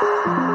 Música